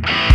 Bye.